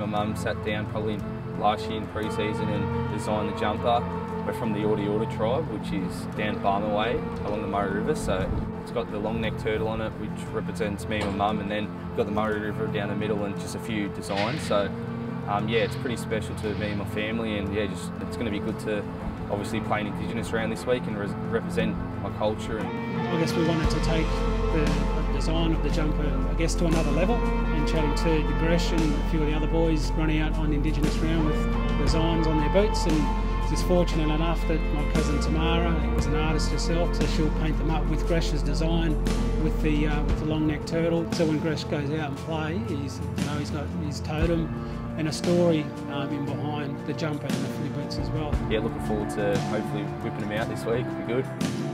my mum sat down probably last year in pre-season and designed the jumper. We're from the Yorta Yorta tribe, which is down Barmah Way along the Murray River. So it's got the long neck turtle on it, which represents me and my mum, and then got the Murray River down the middle and just a few designs. So um, yeah, it's pretty special to me and my family, and yeah, just it's going to be good to obviously play an Indigenous round this week and re represent my culture. And I guess we wanted to take the design of the jumper, I guess, to another level. And chatting to Gresh and a few of the other boys running out on Indigenous round with designs on their boots and just fortunate enough that my cousin Tamara is an artist herself, so she'll paint them up with Gresh's design with the uh, with the long neck turtle. So when Gresh goes out and play, he's you know he's got his totem and a story um, in behind the jumper and the boots as well. Yeah, looking forward to hopefully whipping them out this week. It'll be good.